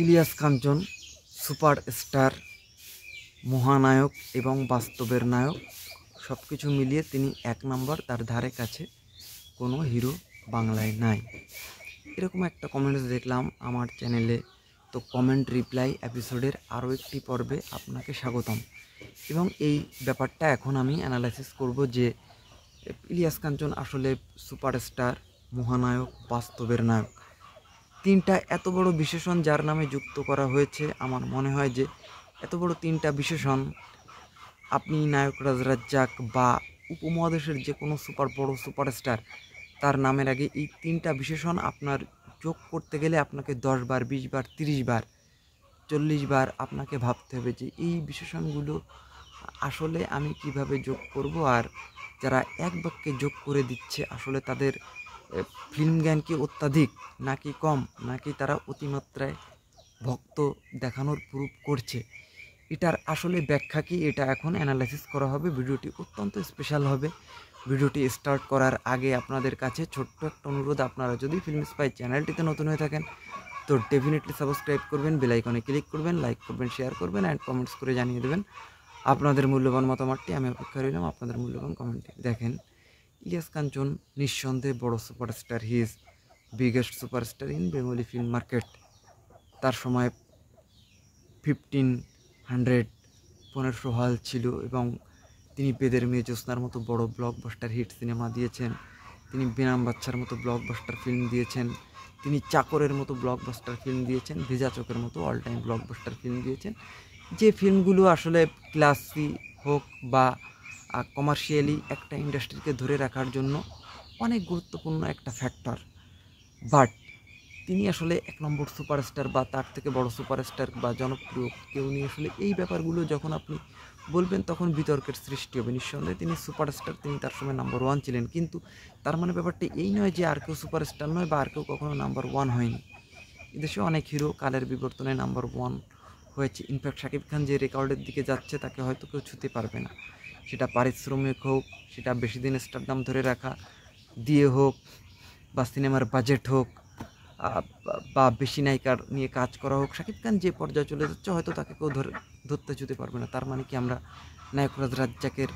Ilias Kanchan, super star, মহানায়ক এবং বাস্তবের নায়ক সব কিছু মিলিয়ে তিনি এক নম্বর, তার ধারে কাছে কোনো হিরো বাংলায় নাই। এরকম একটা কমেন্টস দেখলাম আমার চ্যানেলে। তো কমেন্ট রিপ্লাই এপিসোডের আরও একটি পর্বে আপনাকে স্বাগতম। এবং এই ব্যাপারটা এখন আমি অ্যানালাইসিস করব যে, ইলিয়াস কাঞ্চন আসলে সুপারস্টার মহানায়ক, বাস্তবের নায়ক। তিনটা এত বড় বিশেষণ যার নামে যুক্ত করা হয়েছে, আমার মনে হয় যে এত বড় তিনটা বিশেষণ আপনি নায়ক রাজ রাজ্জাক বা উপমহাদেশের যে কোনো সুপার বড় সুপারস্টার, তার নামের আগে এই তিনটা বিশেষণ আপনার যোগ করতে গেলে আপনাকে দশ বার, বিশ বার, তিরিশ বার, চল্লিশ বার আপনাকে ভাবতে হবে যে এই বিশেষণগুলো আসলে আমি কীভাবে যোগ করব আর যারা এক বাক্যে যোগ করে দিচ্ছে আসলে তাদের ফিল্ম জ্ঞান কি অত্যাধিক, নাকি কম, নাকি তারা অতিমাত্রায় ভক্ত দেখানোর প্রুফ করছে? এটার আসলে ব্যাখ্যা কি? এটা এখন অ্যানালাইসিস করা হবে। ভিডিওটি অত্যন্ত স্পেশাল হবে। ভিডিওটি স্টার্ট করার আগে আপনাদের কাছে ছোট্ট একটা অনুরোধ। আপনারা যদি ফিল্ম স্পাই চ্যানেলটিতে নতুন হয়ে থাকেন, তো ডেফিনেটলি সাবস্ক্রাইব করবেন বেলাইকনে ক্লিক করবেন লাইক করবেন শেয়ার করবেন অ্যান্ড কমেন্টস করে জানিয়ে দেবেন। আপনাদের মূল্যবান মতামতটি আমি অপেক্ষা রইলাম। আপনাদের মূল্যবান কমেন্টটি দেখেন। ইলিয়াস কাঞ্চন নিঃসন্দেহে বড় superstar. He is biggest superstar in Bengali film market তার সময় ফিফটিন হান্ড্রেড পনেরোশো হল ছিল এবং তিনি বেদের মেয়ে জ্যোৎস্নার মতো বড় ব্লকবাস্টার হিট সিনেমা দিয়েছেন। তিনি বেনাম বাচ্চার মতো ব্লকবাস্টার ফিল্ম দিয়েছেন। তিনি চাকরের মতো ব্লকবাস্টার ফিল্ম দিয়েছেন। ভেজা চোখের মতো অল টাইম ব্লকবাস্টার ফিল্ম দিয়েছেন। যে ফিল্মগুলো আসলে ক্লাসি হোক বা কমার্শিয়ালি একটা ইন্ডাস্ট্রিকে ধরে রাখার জন্য অনেক গুরুত্বপূর্ণ একটা ফ্যাক্টর বাট তিনি আসলে এক নম্বর সুপারস্টার বা তার থেকে বড় সুপারস্টার বা জনপ্রিয় কেউ নিয়ে আসলে এই ব্যাপারগুলো যখন আপনি বলবেন, তখন বিতর্কের সৃষ্টি হবে। নিঃসন্দেহে তিনি সুপারস্টার তিনি তার সময় নাম্বার ওয়ান ছিলেন। কিন্তু তার মানে ব্যাপারটা এই নয় যে আর কেউ সুপারস্টার নয় বা আর কেউ কখনো নাম্বার ওয়ান হয়নি। এদেশে অনেক হিরো কালের বিবর্তনে নাম্বার ওয়ান হয়েছে। ইনফ্যাক্ট শাকিব খান যে রেকর্ডের দিকে যাচ্ছে, তাকে হয়তো কেউ ছুতে পারবে না। সেটা পারিশ্রমিক হোক, সেটা বেশি দিন স্টারডাম ধরে রাখা, দিয়ে হোক বা সিনেমার বাজেট হোক বা বেশি নায়িকার নিয়ে কাজ করা হোক, শাকিব খান যে পর্যায়ে চলে যাচ্ছে, হয়তো তাকে কেউ ধরে, ধরতে যেতে পারবে না। তার মানে কি আমরা নায়করাজ রাজ্জাকের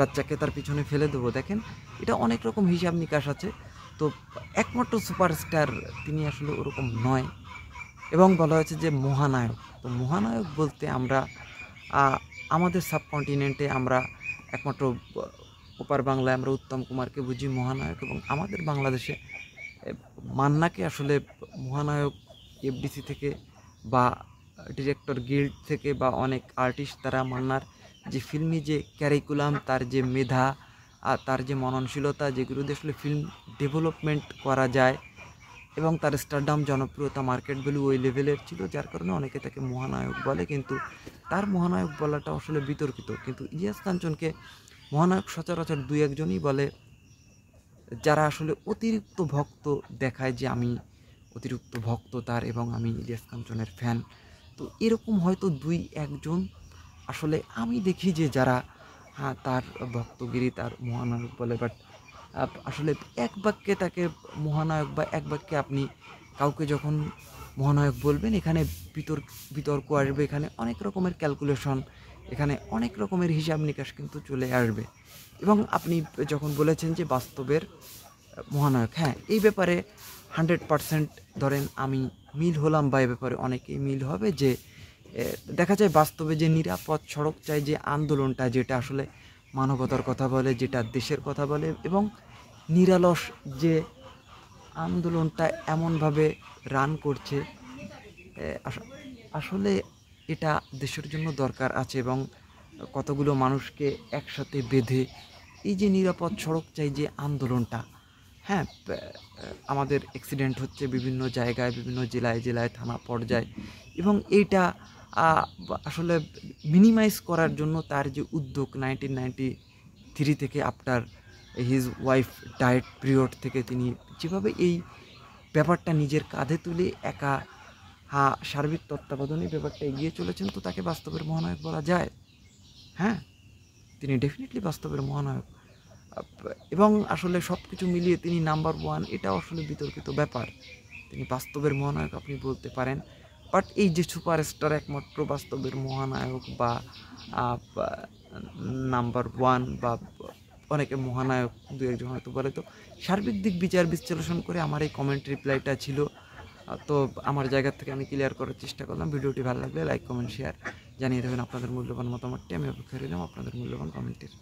রাজ্জাককে তার পিছনে ফেলে দেবো। দেখেন, এটা অনেক রকম হিসাব নিকাশ আছে। তো একমাত্র সুপারস্টার তিনি আসলে ওরকম নয়। এবং বলা হয়েছে যে মহানায়ক। তো মহানায়ক বলতে আমরা আমাদের সাবকন্টিনেন্টে আমরা একমাত্র ওপার বাংলায় আমরা উত্তম কুমারকে বুঝি মহানায়ক এবং আমাদের বাংলাদেশে মান্নাকে আসলে মহানায়ক এফডিসি থেকে বা ডিরেক্টর গিল্ড থেকে বা অনেক আর্টিস্ট তারা মান্নার যে ফিল্মি যে ক্যারিকুলাম, তার যে মেধা আর তার যে মননশীলতা, যেগুলো দিয়ে আসলে ফিল্ম ডেভেলপমেন্ট করা যায় এবং তার স্টারডাম জনপ্রিয়তা মার্কেট ভ্যালু ওই লেভেলের ছিল, যার কারণে অনেকে তাকে মহানায়ক বলে, কিন্তু তার মহানায়ক বলাটা আসলে বিতর্কিত। কিন্তু ইলিয়াস কাঞ্চনকে মহানায়ক সচরাচর দুই একজনই বলে, যারা আসলে অতিরিক্ত ভক্ত দেখায় যে আমি অতিরিক্ত ভক্ত তার এবং আমি ইলিয়াস কাঞ্চনের ফ্যান তো এরকম হয়তো দুই একজন আসলে আমি দেখি যে যারা হ্যাঁ তার ভক্তগিরি, তার মহানায়ক বলে বাট আসলে এক বাক্যে তাকে মহানায়ক বা এক বাক্যে আপনি কাউকে যখন মহানায়ক বলবেন, এখানে বিতর্ক বিতর্ক আসবে, এখানে অনেক রকমের ক্যালকুলেশন এখানে অনেক রকমের হিসাব নিকাশ কিন্তু চলে আসবে। এবং আপনি যখন বলেছেন যে বাস্তবের মহানায়ক হ্যাঁ এই ব্যাপারে হান্ড্রেড পারসেন্ট ধরেন আমি মিল হলাম বা এ ব্যাপারে অনেকেই মিল হবে যে দেখা যায় বাস্তবে যে নিরাপদ সড়ক চাই যে আন্দোলনটা, যেটা আসলে মানবতার কথা বলে, যেটা দেশের কথা বলে এবং নিরালস যে আন্দোলনটা এমনভাবে রান করছে আসলে এটা দেশের জন্য দরকার আছে এবং কতগুলো মানুষকে একসাথে বেঁধে এই যে নিরাপদ সড়ক চাই যে আন্দোলনটা হ্যাঁ আমাদের অ্যাক্সিডেন্ট হচ্ছে বিভিন্ন জায়গায়, বিভিন্ন জেলায় জেলায়, থানা পর্যায়ে এবং এইটা আসলে মিনিমাইজ করার জন্য তার যে উদ্যোগ নাইনটিন নাইনটি থ্রি থেকে after his wife diet period থেকে তিনি যেভাবে এই ব্যাপারটা নিজের কাঁধে তুলে একা, হা, সার্বিক তত্ত্বাবধানে ব্যাপারটা এগিয়ে চলেছেন, তো তাকে বাস্তবের মহানায়ক বলা যায়। হ্যাঁ? তিনি ডেফিনেটলি বাস্তবের মহানায়ক। এবং আসলে সব কিছু মিলিয়ে তিনি নাম্বার ওয়ান এটাও আসলে বিতর্কিত ব্যাপার। তিনি বাস্তবের মহানায়ক আপনি বলতে পারেন। বাট এই যে সুপারস্টার একমাত্র বাস্তবের মহানায়ক বা নাম্বার ওয়ান বা অনেকে মহানায়ক দু একজন হয়তো বলে। তো সার্বিক দিক বিচার বিশ্লেষণ করে আমার এই কমেন্ট রিপ্লাইটা ছিল। তো আমার জায়গা থেকে আমি ক্লিয়ার করার চেষ্টা করলাম। ভিডিওটি ভালো লাগলে লাইক কমেন্ট শেয়ার জানিয়ে দেবেন আপনাদের মূল্যবান মতামতটি। আমি অপেক্ষা রইলাম আপনাদের মূল্যবান কমেন্টের